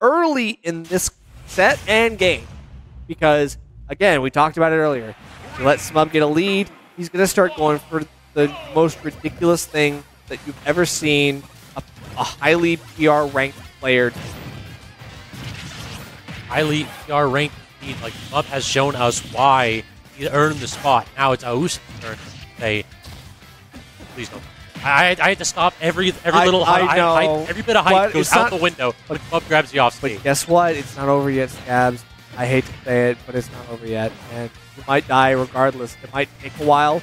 early in this set and game. Because, again, we talked about it earlier. You let Smub get a lead, he's going to start going for the most ridiculous thing that you've ever seen a, a highly PR ranked player. Highly PR ranked team like Smub has shown us why he earned the spot. Now it's Aooosten's turn to say, please don't. I, I had to stop every every I- little I hy- know, hype, every bit of hype goes out not- the window when Smub grabs you off But guess what? It's not over yet, Scabs. I hate to say it, but it's not over yet. And you might die regardless. It might take a while,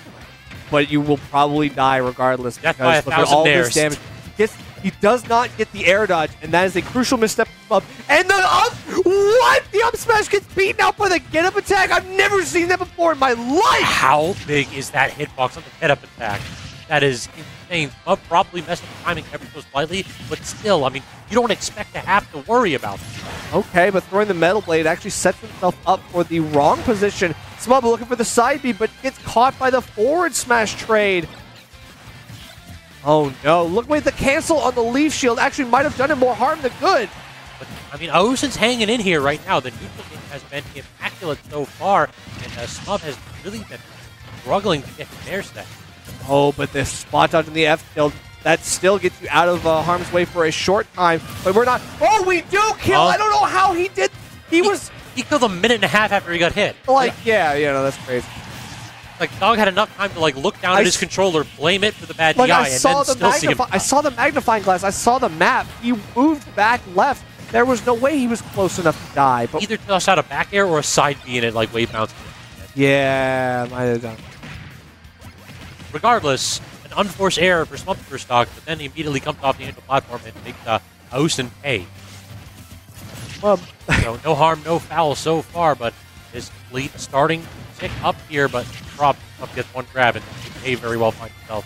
but you will probably die regardless Death because look at all dares. this damage. He, gets, he does not get the air dodge, and that is a crucial misstep up. And the up, what? The up smash gets beaten out by the get up attack. I've never seen that before in my life. How big is that hitbox on the get up attack? That is insane. Smub probably messed up the timing ever so slightly, but still, I mean, you don't expect to have to worry about that. Okay, but throwing the metal blade actually sets himself up for the wrong position. Smub looking for the side B, but gets caught by the forward smash trade. Oh no, look wait, the cancel on the leaf shield actually might have done him more harm than good. But, I mean, Aooosten's hanging in here right now. The neutral game has been immaculate so far, and uh, Smub has really been struggling to get to their set. Oh, but the spot dodge on the F tilt, that still gets you out of uh, harm's way for a short time. But we're not. Oh, we do kill! Oh. I don't know how he did. He was He killed a minute and a half after he got hit. like, yeah, yeah, no, that's crazy. Like, Dog had enough time to, like, look down I at his controller, blame it for the bad Like DI, I and saw then the still see him. magnify- I saw the magnifying glass. I saw the map. He moved back left. There was no way he was close enough to die. But Either toss out a back air or a side B and it, like, wave bounce. yeah, might have done. Regardless, an unforced error for for stock, but then he immediately comes off the initial platform and makes uh, Aooosten pay. Well, So no harm, no foul so far, but his fleet starting to tick up here, but Rob up gets one grab and A very well finds himself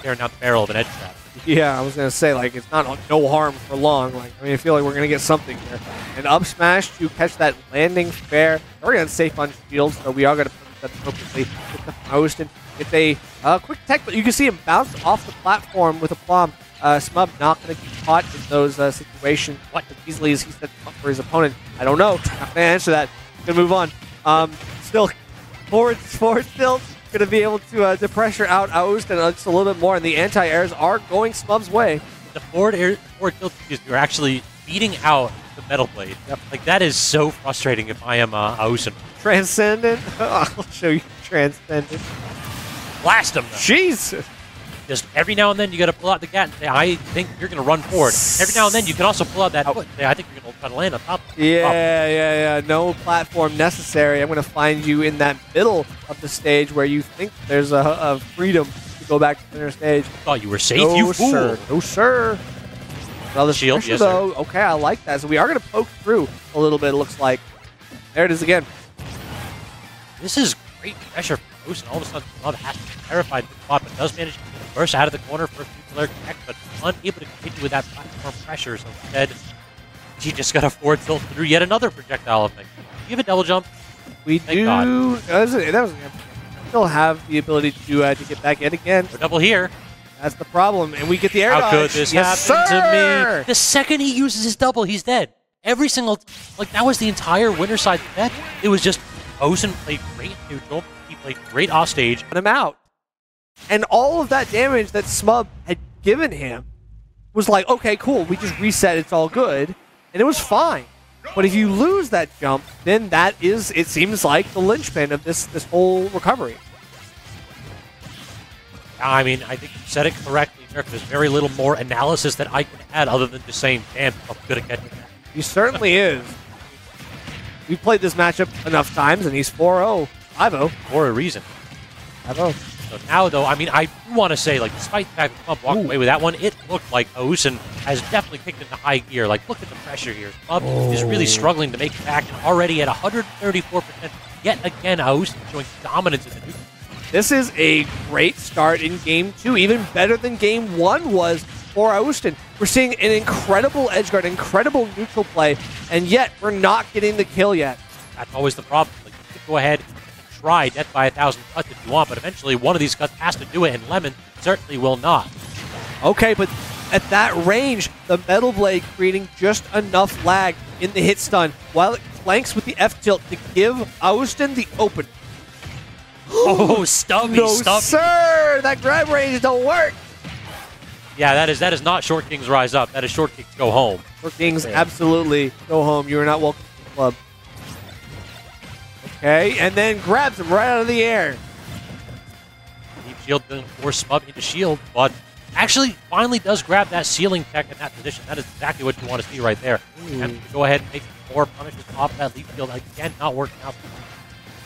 staring down the barrel of an edge trap. yeah, I was gonna say like it's not no harm for long. Like I mean, I feel like we're gonna get something here. An up smash to catch that landing fair. Very unsafe on shield, so we are gonna put that appropriately. Get the post get a uh, quick tech, but you can see him bounce off the platform with a plum. Uh, Smub not going to get caught in those uh, situations quite as easily as he set up for his opponent. I don't know. Not going to answer that. Going to move on. Um, still, forward, forward still going to be able to, uh, to pressure out Aooosten and just a little bit more, and the anti-airs are going Smub's way. The forward air, forward tilt is you're actually beating out the metal blade. Yep. Like that is so frustrating if I am uh, Aooosten. Transcendent. I'll show you Transcendent. Blast him! though. Jesus. Just every now and then you got to pull out the gat and say, I think you're going to run forward. Every now and then you can also pull out that oh. foot and say, I think you're going to try to land on top. Yeah, top. yeah, yeah. No platform necessary. I'm going to find you in that middle of the stage where you think there's a, a freedom to go back to the center stage. Thought you were safe, no, you fool. sir. No, sir. Another Shield, yes, sir. Okay, I like that. So we are going to poke through a little bit, it looks like. There it is again. This is great pressure Moose, and all of a sudden Love has to be terrified of the spot, but does manage to burst out of the corner for a few flare connect, but unable to continue with that platform pressure. So instead, she just got a forward tilt through yet another projectile effect. Do you have a double jump? We Thank do. God. That was, that was, still have the ability to uh, to get back in again. Or double here? That's the problem. And we get the air How dodge. could this yes, happen sir! to me? The second he uses his double, he's dead. Every single, like that was the entire winner side bet. It was just Aooosten played great neutral. Played great off stage. I'm out. And all of that damage that Smub had given him was like, okay, cool, we just reset, it's all good. And it was fine. But if you lose that jump, then that is, it seems like, the linchpin of this this whole recovery. I mean, I think you said it correctly, Dirk. There's very little more analysis that I can add other than just saying, damn, I'm good at catching that. He certainly is. We've played this matchup enough times, and he's 4-0. 5-0. For a reason. 5-0. So now, though, I mean, I want to say, like, despite the fact that Club walked Ooh. away with that one, it looked like Aooosten has definitely kicked into high gear. Like, look at the pressure here. Club is really Oh. struggling to make it back, and already at 134%. Yet again, Aooosten showing dominance in the. This is a great start in game two, even better than game one was for Aooosten. We're seeing an incredible edge guard, incredible neutral play, and yet we're not getting the kill yet. That's always the problem. Like, you go ahead try Death by a Thousand Cuts if you want, but eventually one of these cuts has to do it, and Lemon certainly will not. Okay, but at that range, the Metal Blade creating just enough lag in the hit stun while it flanks with the F tilt to give Aooosten the open. Oh, stubby, no, stubby. sir! That grab range don't work! Yeah, that is that is not Short Kings rise up. That is Short Kings go home. For Kings, Yeah. absolutely go home. You are not welcome to the club. Okay, and then grabs him right out of the air. Deep shield doesn't force Smub into shield, but actually finally does grab that ceiling tech in that position. That is exactly what you want to see right there. And go ahead and make more punishes off that Leaf Shield. Again, not working out.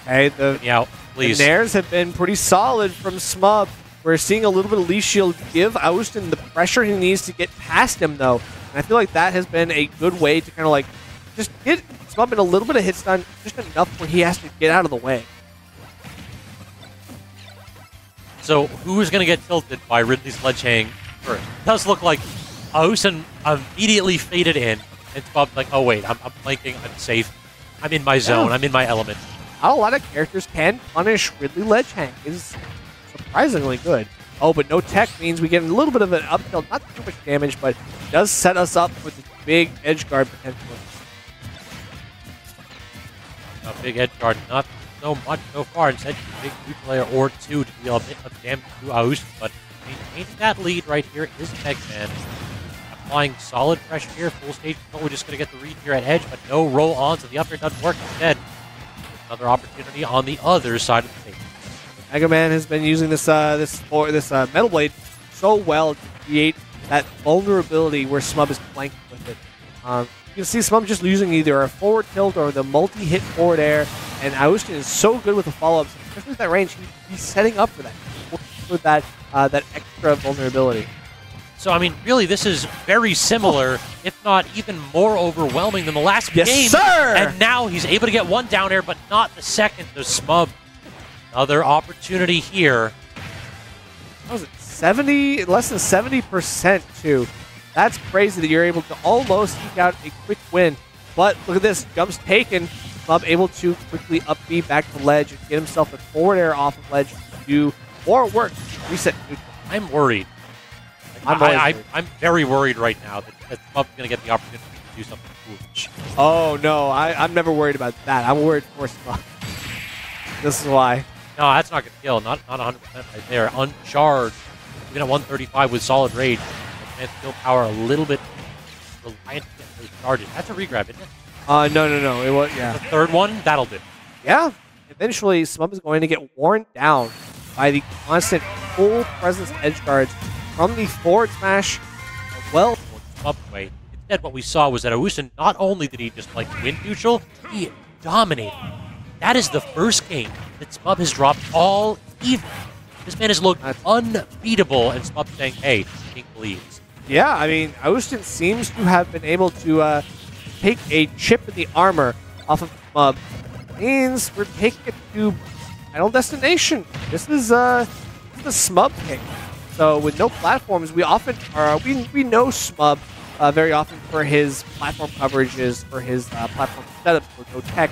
Okay, the, me out, the. Nairs have been pretty solid from Smub. We're seeing a little bit of Leaf Shield give Aooosten the pressure he needs to get past him, though. And I feel like that has been a good way to kind of like just get Smub in a little bit of hit stun, just enough where he has to get out of the way. So who is going to get tilted by Ridley's ledge hang first? It does look like Aooosten immediately faded in, and Smub's like, oh wait, I'm, I'm flanking, I'm safe. I'm in my zone, Yeah. I'm in my element. How a lot of characters can punish Ridley Ledge Hang is surprisingly good. Oh, but no tech means we get a little bit of an up tilt, not too much damage, but does set us up for the big edge guard potential. Big edge guard, not so much so far. Instead, a big neutral layer or two to deal a bit of damage to Aus. But maintaining that lead right here is Mega Man. Applying solid pressure here, full stage control. We're just going to get the read here at edge, but no roll on, so the up air doesn't work. Instead, another opportunity on the other side of the stage. Mega Man has been using this uh, this or this uh, Metal Blade so well to create that vulnerability where Smub is flanked with it. Um, you can see Smub just using either a forward tilt or the multi-hit forward air, and Aooosten is so good with the follow-ups, especially with that range. He's setting up for that, with that uh, that extra vulnerability. So, I mean, really, this is very similar, if not even more overwhelming than the last Yes, game. sir! And now he's able to get one down air, but not the second. The Smub. Another opportunity here. What was it? Seventy, less than seventy percent too. That's crazy that you're able to almost eke out a quick win. But look at this, jumps taken. Bob able to quickly up B back to ledge and get himself a forward air off of ledge to do more work. Reset. neutral. I'm worried. I'm I, I. I'm very worried right now that, that Smub's going to get the opportunity to do something foolish. Oh no, I, I'm never worried about that. I'm worried for Bob. This is why. No, that's not going to kill. Not, not 100% right there. Uncharged. Even at 135 with solid rage. And skill power a little bit reliant on charges. That's a regrab, isn't it? Uh, no, no, no. It was The third one, that'll do. yeah. Eventually, Smub is going to get worn down by the constant full presence edge guards from the forward smash. Well, up way. Instead, what we saw was that Aooosten, not only did he just like win neutral, he dominated. That is the first game that Smub has dropped all even. This man has looked That's- unbeatable, and Smub saying, hey, King believes. Yeah, I mean, Aooosten seems to have been able to uh, take a chip in the armor off of Smub. Means we're taking it to Final Destination. This is uh, this is the Smub pick. So with no platforms, we often are we we know Smub uh, very often for his platform coverages, for his uh, platform setups, for no tech,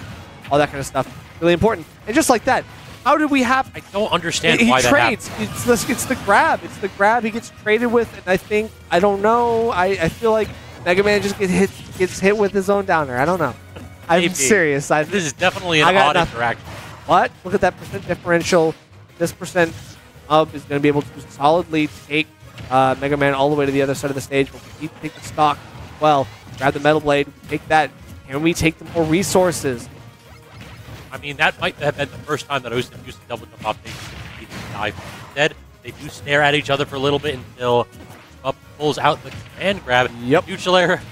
all that kind of stuff. Really important. And just like that, how did we have I don't understand he why that happened. trades. It's the, it's the grab. It's the grab he gets traded with, and I think I don't know. I, I feel like Mega Man just gets hit gets hit with his own down air. I don't know. I'm Maybe. serious. I This is definitely an odd nothing. interaction. but look at that percent differential. This percent up is going to be able to solidly take uh, Mega Man all the way to the other side of the stage. But we need to take the stock. Well, grab the Metal Blade. Take that. Can we take the more resources? I mean, that might have been the first time that Aooosten used to double jump off stage and dive. Instead, they do stare at each other for a little bit until Smub pulls out the command grab. Yep. Neutral air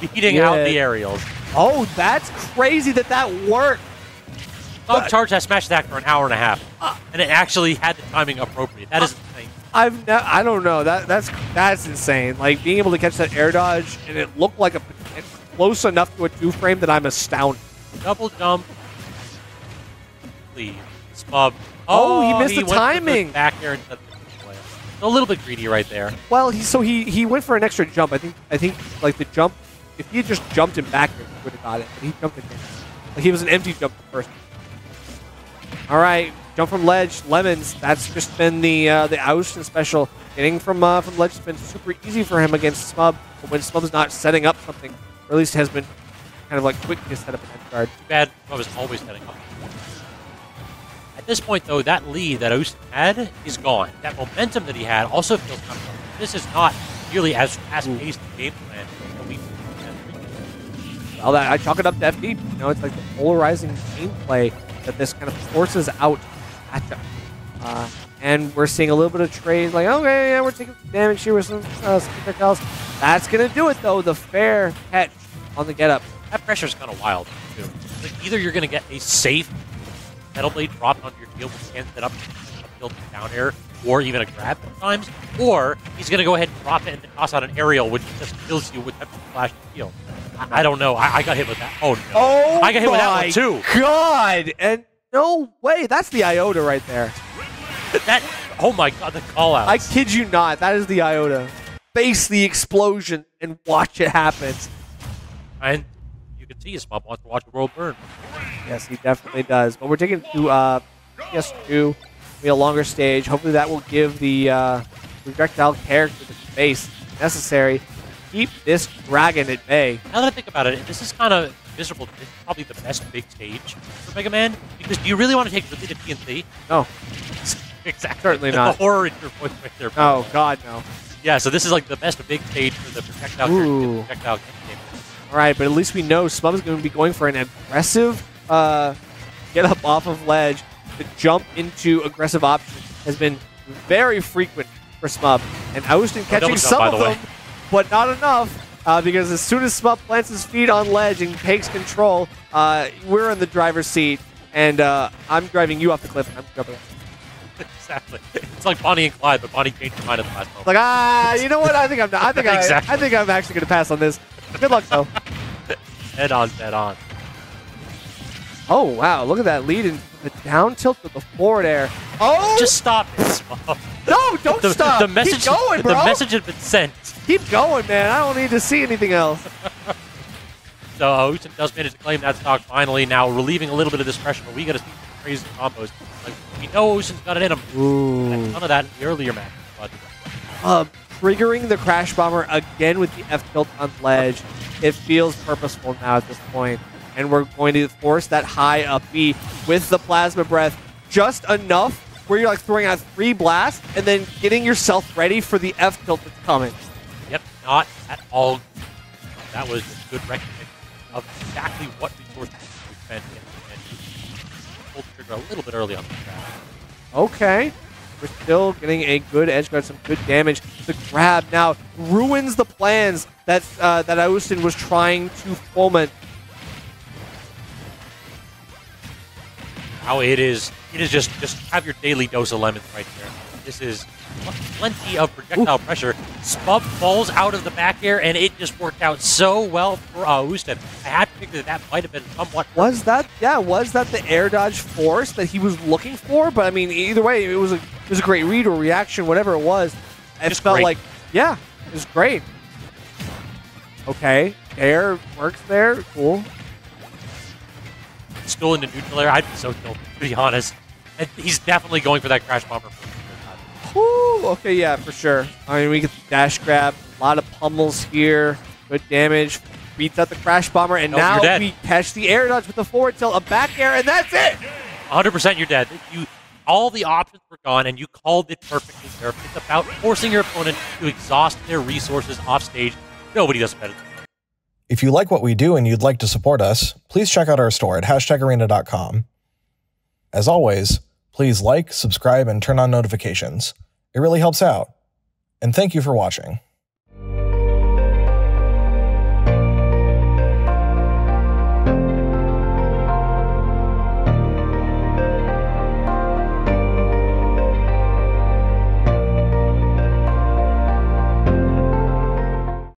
beating out the aerials. Oh, that's crazy that that worked. Smub charged that smash attack for an hour and a half, Uh, and it actually had the timing appropriate. That is insane. I've ne- I don't know that that's that's insane. Like being able to catch that air dodge and it looked like a close enough to a two frame that I'm astounded. Double jump. Please. Smub. Oh, he missed the went for timing. back air of the. A little bit greedy right there. Well, he so he he went for an extra jump. I think I think like the jump. If he had just jumped him back, he would have got it. But he jumped again. Like he was an empty jump first. All right, jump from ledge, lemons. That's just been the uh, the Aooosten special. getting from uh, from ledge has been super easy for him against Smub. But when Smub's not setting up something, or at least has been kind of like quick to set up an edge guard. Too bad Smub is always setting up. At this point, though, that lead that Aooosten had is gone. That momentum that he had also feels kind of. This is not nearly as fast-paced a game plan that we. Well, that, I chalk it up to FD. You know, it's like the polarizing gameplay that this kind of forces out matchup. Uh, and we're seeing a little bit of trade, like, okay, yeah, we're taking damage here with some uh, projectiles. That's going to do it, though. The fair catch on the get up. That pressure is kind of wild, too. Like, either you're going to get a safe Metal Blade dropped onto your shield, which can set up built down air, or even a grab sometimes, or he's going to go ahead and drop it and toss out an aerial, which just kills you with that flash shield. I, I don't know. I, I, got hit with that. Oh, no. Oh, I got hit with that one, too. God. And no way. That's the Iota right there. that, oh my god, the call out. I kid you not. That is the Iota. Face the explosion and watch it happen. And you can see his mom wants to watch the world burn. Yes, he definitely does. But we're taking to uh, PS2. Be a longer stage. Hopefully that will give the uh, projectile character the space necessary to keep this dragon at bay. Now that I think about it, this is kind of miserable. It's probably the best big stage for Mega Man because do you really want to take Ridley to TNT? No. exactly. Certainly not. The horror in your voice right there. Oh, God, no. Yeah, so this is like the best big stage for the projectile Ooh. character, projectile game. All right, but at least we know Smub is going to be going for an aggressive uh, get up off of ledge. The jump into aggressive options has been very frequent for Smub. And Aooosten catching jump, some of the them, but not enough. Uh, because as soon as Smub plants his feet on ledge and takes control, uh, we're in the driver's seat. And uh, I'm driving you off the cliff. and I'm jumping. exactly. It's like Bonnie and Clyde, but Bonnie changed her mind at the last moment. Like ah, you know what? I think I'm. Not, I think Exactly. I, I think I'm actually going to pass on this. Good luck though. Head on, head on. Oh wow! Look at that lead in the down tilt with the forward air. Oh, Just stop it. No! Don't The, stop. the message, Keep going, the message had been sent. Keep going, man. I don't need to see anything else. So uh, Aooosten does manage to claim that stock finally, now relieving a little bit of this pressure, but we got to see some crazy combos. Like, we know Aooosten's got it in him. Ooh. None of that in the earlier match. But Uh, triggering the crash bomber again with the F tilt on ledge. It feels purposeful now at this point, and we're going to force that high up B with the plasma breath just enough where you're like throwing out three blasts and then getting yourself ready for the F tilt that's coming. Yep, not at all. That was good recognition of exactly what resources to spend and pulled the trigger a little bit early on the track. Okay. We're still getting a good edge guard, some good damage. The grab now ruins the plans that uh, that Aooosten was trying to foment. Now it is, it is just just have your daily dose of lemons right there. This is plenty of projectile pressure. Smub falls out of the back air, and it just worked out so well for uh, Aooosten. I had to figure that that might have been somewhat. Was that yeah? Was that the air dodge force that he was looking for? But I mean, either way, it was a it was a great read or reaction, whatever it was. It Just felt great. like yeah, it was great. Okay, air works there. Cool. Still into neutral air. I'd be so killed, to be honest. And he's definitely going for that crash bomber. Whew, okay, yeah, for sure. I mean, we get the dash grab, a lot of pummels here, good damage, beats out the crash bomber, and oh, Nope, now we catch the air dodge with the forward tilt, a back air, and that's it. 100% you're dead. You, all the options were gone, and you called it perfectly there. It's about forcing your opponent to exhaust their resources off stage. Nobody does better. If you like what we do and you'd like to support us, please check out our store at hashtagarena.com. As always, please like, subscribe, and turn on notifications. It really helps out. And thank you for watching.